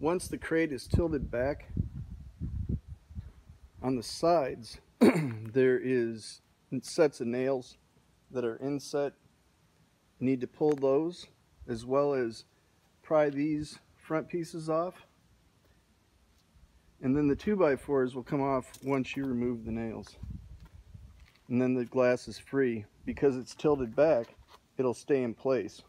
once the crate is tilted back on the sides there is sets of nails that are inset. Need to pull those as well as pry these front pieces off. And then the 2x4s will come off once you remove the nails. And then the glass is free. Because it's tilted back it'll stay in place.